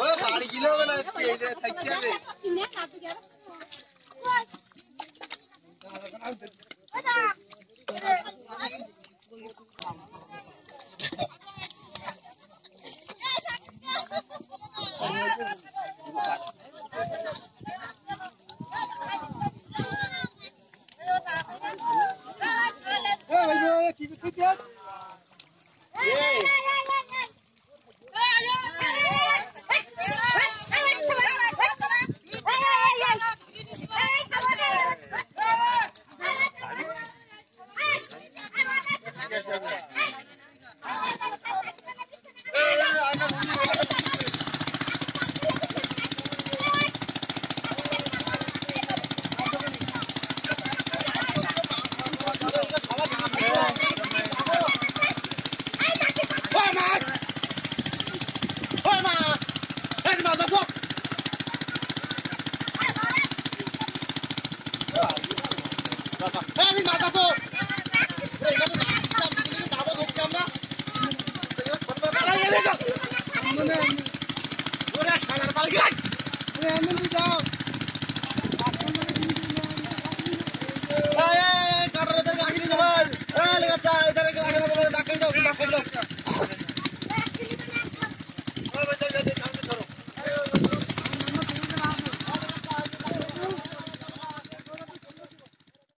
Oh, kali gila kan? 继续推荐